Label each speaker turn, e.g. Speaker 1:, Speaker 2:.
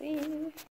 Speaker 1: See.